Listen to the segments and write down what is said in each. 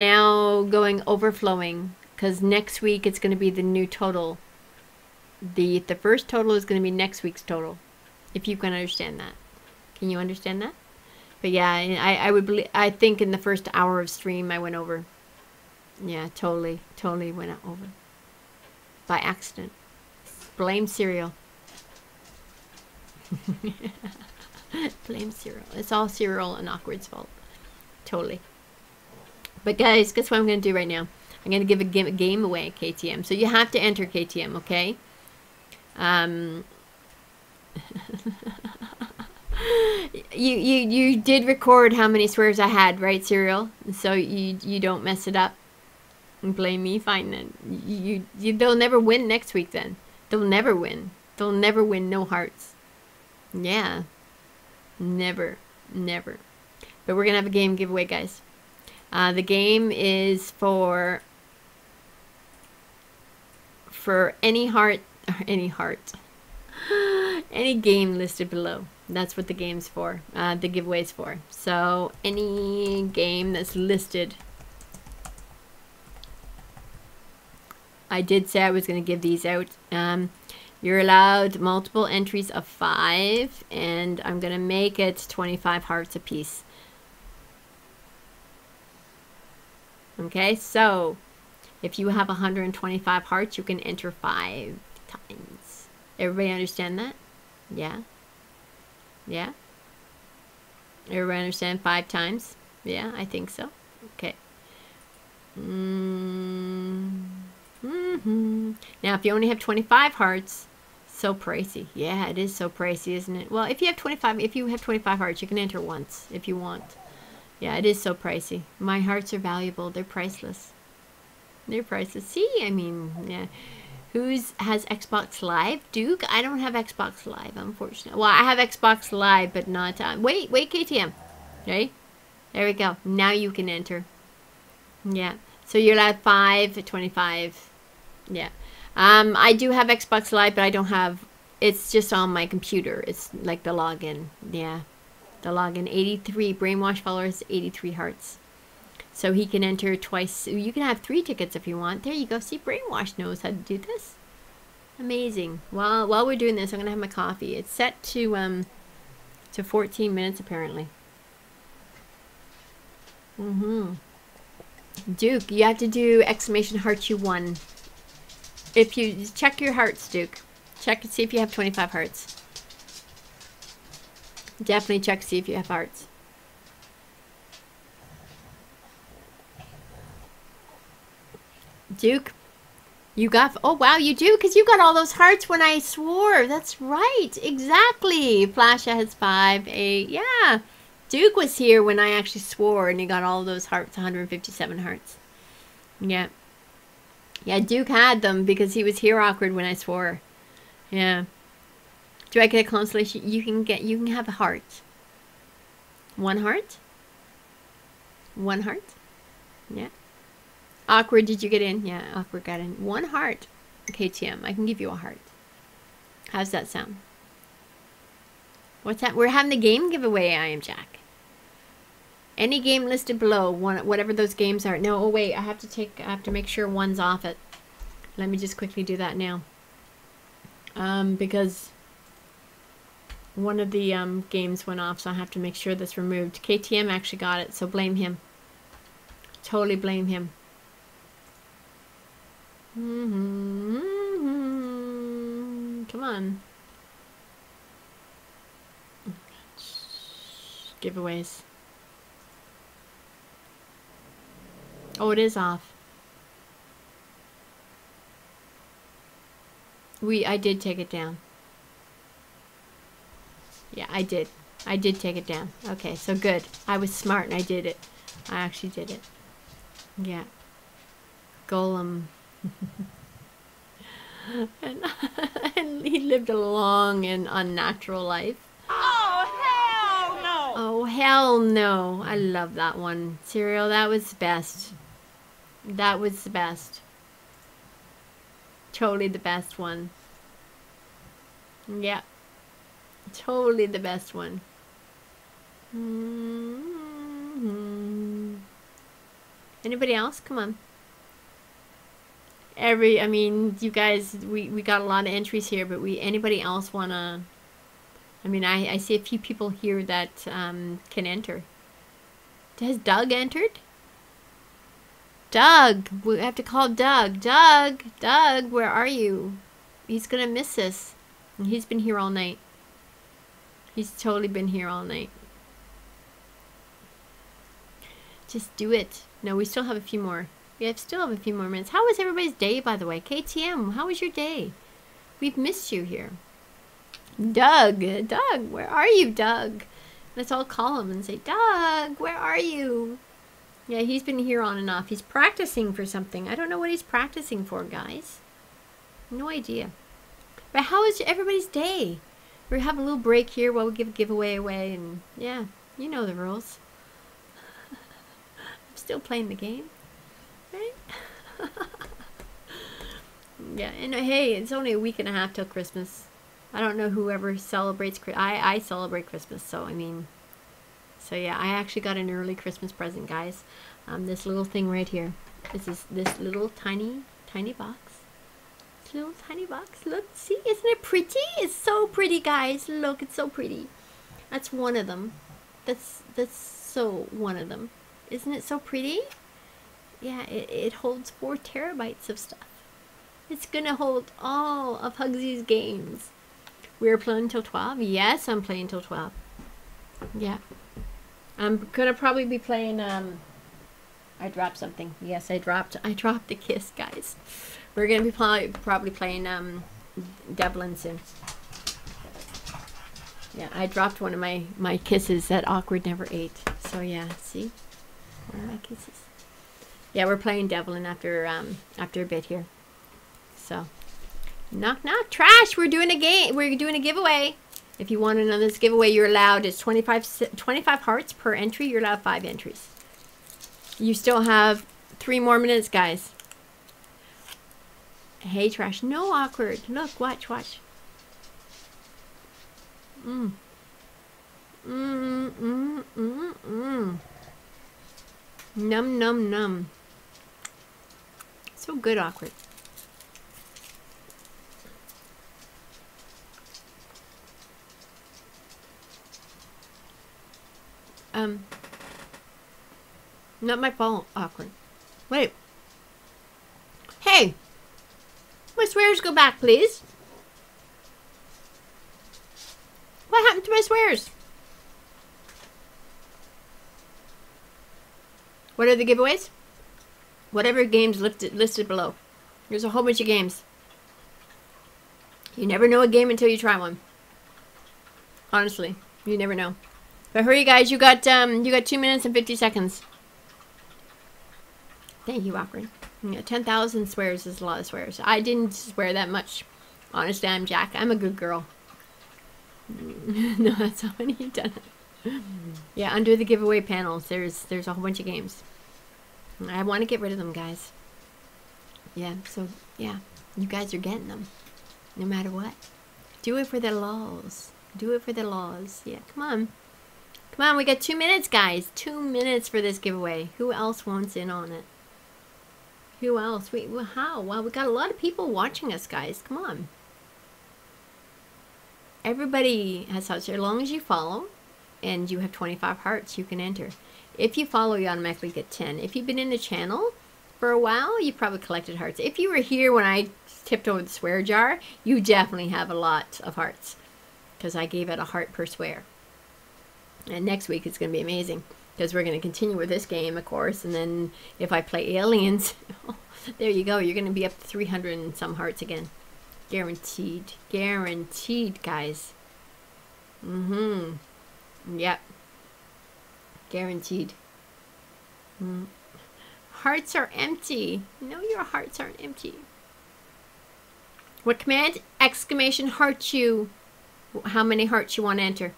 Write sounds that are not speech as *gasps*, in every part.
now going overflowing because next week it's going to be the new total. The the first total is going to be next week's total, if you can understand that. Can you understand that? But yeah, I I would believe I think in the first hour of stream I went over. Yeah, totally, totally went over. By accident. Blame cereal. *laughs* Blame cereal. It's all cereal and awkward's fault. Totally. But guys, guess what I'm going to do right now? I'm going to give a game, a game away, KTM. So you have to enter KTM, okay? Um, *laughs* you, you, you did record how many swears I had, right, Serial? So you, you don't mess it up. And blame me, fine then. You, you, they'll never win next week then. They'll never win. They'll never win no hearts. Yeah. Never. Never. But we're going to have a game giveaway, guys. Uh, the game is for for any heart *laughs* any heart. *gasps* Any game listed below. That's what the game's for uh, the giveaway's for. So any game that's listed. I did say I was going to give these out. Um, you're allowed multiple entries of five and I'm going to make it 25 hearts a Okay, so if you have 125 hearts, you can enter five times. Everybody understand that? Yeah? Yeah? Everybody understand five times? Yeah, I think so. Okay. Mm -hmm. Now, if you only have 25 hearts, so pricey. Yeah, it is so pricey, isn't it? Well, if you have 25, if you have 25 hearts, you can enter once if you want. Yeah, it is so pricey. My hearts are valuable. They're priceless. They're priceless. See, I mean, yeah. Who's has Xbox Live? Duke? I don't have Xbox Live, unfortunately. Well, I have Xbox Live, but not... Uh, wait, wait, KTM. Okay? There we go. Now you can enter. Yeah. So you're allowed 5 25. Yeah. Um, I do have Xbox Live, but I don't have... It's just on my computer. It's like the login. Yeah the login 83 brainwash followers 83 hearts. So he can enter twice you can have three tickets if you want. There you go. See brainwash knows how to do this. Amazing. While while we're doing this i'm gonna have my coffee. It's set to um to 14 minutes apparently. Mm-hmm. Duke you have to do exclamation heart you won. If you check your hearts duke. Check and see if you have 25 hearts Definitely check see if you have hearts. Duke, you got, oh wow, you do, because you got all those hearts when I swore. That's right, exactly. Flasha has five, eight, yeah. Duke was here when I actually swore and he got all those hearts, 157 hearts. Yeah. Yeah, Duke had them because he was here awkward when I swore. Yeah. Do I get a constellation? You can get, you can have a heart. One heart? One heart? Yeah. Awkward, did you get in? Yeah, awkward got in. One heart. KTM, I can give you a heart. How's that sound? What's that? We're having the game giveaway, I am Jack. Any game listed below, one, whatever those games are. No, oh wait, I have to take, I have to make sure one's off it. Let me just quickly do that now. Um, because one of the um, games went off, so I have to make sure that's removed. KTM actually got it, so blame him. Totally blame him. Mm -hmm, mm -hmm. Come on. Giveaways. Oh, it is off. We, I did take it down. Yeah, I did. I did take it down. Okay, so good. I was smart and I did it. I actually did it. Yeah. Golem. *laughs* and, *laughs* and he lived a long and unnatural life. Oh, hell no! Oh, hell no. I love that one. Serial, that was the best. That was the best. Totally the best one. Yeah. Totally the best one. Mm -hmm. Anybody else? Come on. Every, I mean, you guys, we, we got a lot of entries here, but we, anybody else want to, I mean, I, I see a few people here that um, can enter. Has Doug entered? Doug! We have to call Doug. Doug! Doug, where are you? He's gonna miss us. He's been here all night. He's totally been here all night. Just do it. No, we still have a few more. We have still have a few more minutes. How was everybody's day, by the way? KTM, how was your day? We've missed you here. Doug! Doug, where are you, Doug? Let's all call him and say, Doug, where are you? Yeah, he's been here on and off. He's practicing for something. I don't know what he's practicing for, guys. No idea. But how is everybody's day? We have a little break here while we give a giveaway away, and yeah, you know the rules. *laughs* I'm still playing the game, right? *laughs* yeah, and uh, hey, it's only a week and a half till Christmas. I don't know whoever celebrates. I I celebrate Christmas, so I mean, so yeah, I actually got an early Christmas present, guys. Um, this little thing right here. This is this little tiny tiny box. Little tiny box. Look, see, isn't it pretty? It's so pretty, guys. Look, it's so pretty. That's one of them. That's that's so one of them. Isn't it so pretty? Yeah, it, it holds four terabytes of stuff. It's gonna hold all of Hugzie's games. We're playing until 12? Yes, I'm playing until 12. Yeah. I'm gonna probably be playing, um, I dropped something. Yes, I dropped, I dropped the kiss, guys. We're gonna be probably, probably playing, um, Devlin soon. Yeah, I dropped one of my, my kisses that Awkward never ate. So yeah, see? One of my kisses. Yeah, we're playing Devlin after, um, after a bit here. So, Knock knock. Trash. We're doing a game. We're doing a giveaway. If you want to know this giveaway, you're allowed. It's 25, 25 hearts per entry. You're allowed five entries. You still have three more minutes, guys. Hey, Trash. No awkward. Look, watch, watch. Mmm. Mmm, mmm, mmm, mmm. Num, num, num. So good, awkward. Um, not my fault, awkward. Wait. Hey! My swears go back, please. What happened to my swears? What are the giveaways? Whatever games listed, listed below. There's a whole bunch of games. You never know a game until you try one. Honestly, you never know. But hurry, guys! You got um, you got two minutes and fifty seconds. Thank you, awkward. Yeah, ten thousand swears is a lot of swears. I didn't swear that much. Honestly, I'm Jack. I'm a good girl. *laughs* no, that's how many you've done. Yeah, under the giveaway panels, there's there's a whole bunch of games. I want to get rid of them, guys. Yeah, so yeah, you guys are getting them, no matter what. Do it for the laws. Do it for the laws. Yeah, come on. Come on, we got two minutes, guys. Two minutes for this giveaway. Who else wants in on it? Who else? We well, how? Well, we got a lot of people watching us, guys. Come on. Everybody has hearts. As long as you follow and you have 25 hearts, you can enter. If you follow, you automatically get 10. If you've been in the channel for a while, you probably collected hearts. If you were here when I tipped over the swear jar, you definitely have a lot of hearts because I gave it a heart per swear. And next week it's going to be amazing because we're going to continue with this game, of course. And then if I play Aliens, *laughs* there you go. You're going to be up to 300 and some hearts again. Guaranteed. Guaranteed, guys. Mm-hmm. Yep. Guaranteed. Mm. Hearts are empty. No, your hearts aren't empty. What command? Exclamation heart you. How many hearts you want to enter?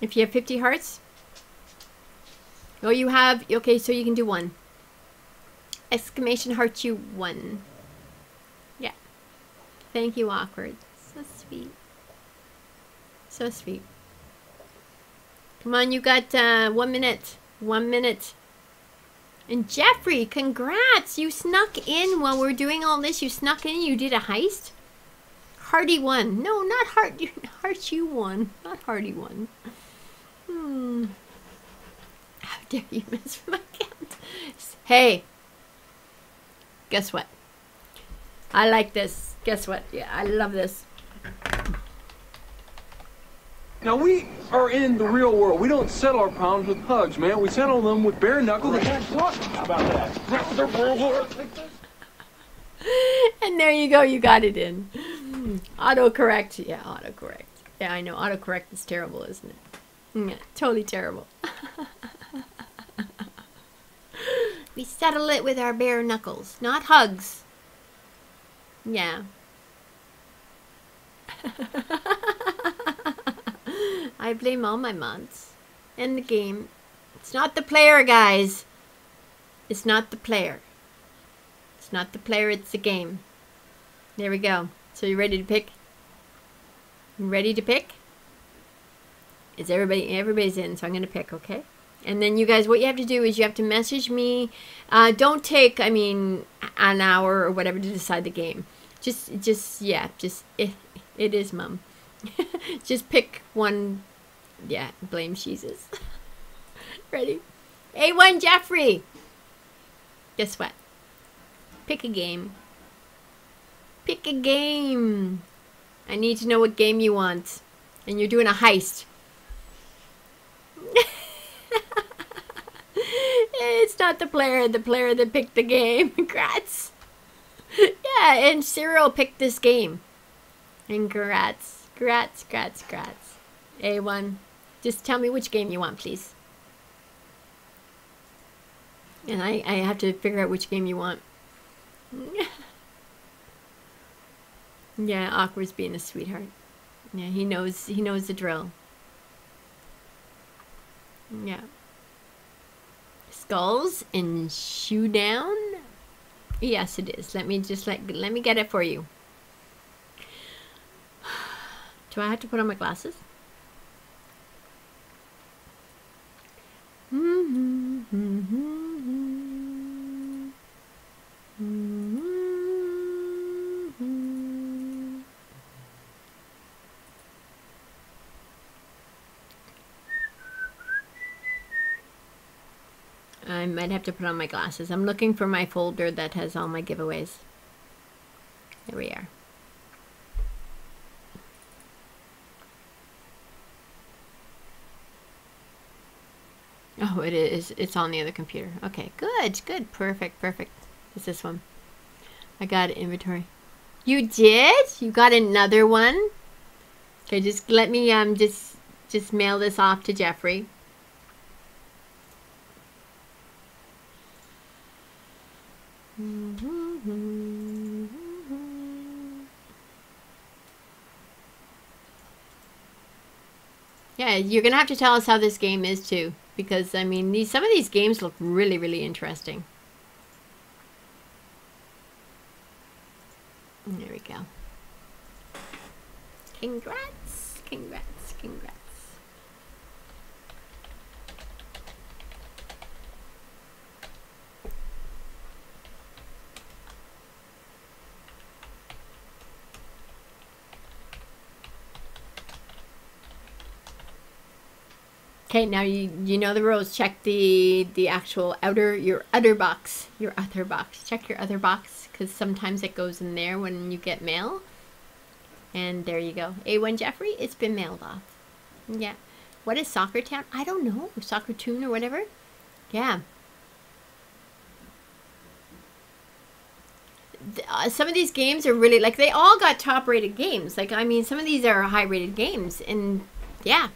If you have 50 hearts. Oh, you have... Okay, so you can do one. Exclamation heart you one. Yeah. Thank you, Awkward. So sweet. So sweet. Come on, you got uh, one minute. One minute. And Jeffrey, congrats! You snuck in while we're doing all this. You snuck in. You did a heist. Hardy won. No, not Hardy. Hart *laughs* you won. Not Hardy won. Hmm. *laughs* How dare you mess with my cat? Hey. Guess what? I like this. Guess what? Yeah, I love this. Now we are in the real world. We don't settle our problems with hugs, man. We settle them with bare knuckles. How about that? *laughs* and there you go. You got it in. Autocorrect. Yeah, autocorrect. Yeah, I know. Autocorrect is terrible, isn't it? Yeah, totally terrible. *laughs* we settle it with our bare knuckles, not hugs. Yeah. *laughs* I blame all my mods. And the game. It's not the player, guys. It's not the player. It's not the player, it's the game. There we go. So you ready to pick? Ready to pick? Is everybody everybody's in, so I'm gonna pick, okay? And then you guys, what you have to do is you have to message me. Uh, don't take, I mean, an hour or whatever to decide the game. Just, just, yeah, just, it, it is, mum. *laughs* just pick one yeah, blame Jesus. *laughs* Ready? A1 Jeffrey! Guess what? Pick a game. Pick a game. I need to know what game you want. And you're doing a heist. *laughs* it's not the player, the player that picked the game. *laughs* Congrats. yeah, and Cyril picked this game. And congrats. Congrats, congrats, congrats. A1. Just tell me which game you want, please. And I, I have to figure out which game you want. *laughs* yeah, Awkward's being a sweetheart. Yeah, he knows he knows the drill. Yeah. Skulls of the Shogun? Yes, it is. Let me just let let me get it for you. *sighs* Do I have to put on my glasses? I might have to put on my glasses. I'm looking for my folder that has all my giveaways. There we are. Oh, it is. It's on the other computer. Okay, good, good, perfect, perfect. It's this one. I got inventory. You did? You got another one? Okay, just let me um just just mail this off to Jeffrey. Mm-hmm. Yeah, you're gonna have to tell us how this game is too because I mean these some of these games look really really interesting. There we go. Congrats, congrats, congrats. Okay, now you you know the rules. Check the the actual outer your other box, your other box. Check your other box because sometimes it goes in there when you get mail. And there you go. A1 Jeffrey, it's been mailed off. Yeah. What is Soccer Town? I don't know. Soccer Tune or whatever. Yeah. Uh, some of these games are really like they all got top rated games. Like I mean, some of these are high rated games, and yeah,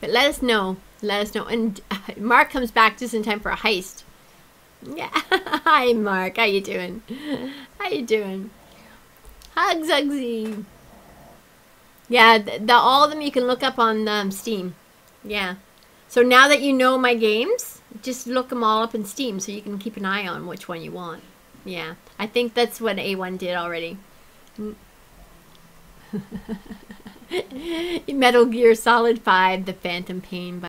But let us know. Let us know. And uh, Mark comes back just in time for a heist. Yeah. *laughs* Hi, Mark. How you doing? How you doing? Hugs, Hugzie. Yeah, the, the, all of them you can look up on um, Steam. Yeah. So now that you know my games, just look them all up in Steam so you can keep an eye on which one you want. Yeah. I think that's what A1 did already. *laughs* *laughs* Metal Gear Solid 5, The Phantom Pain. By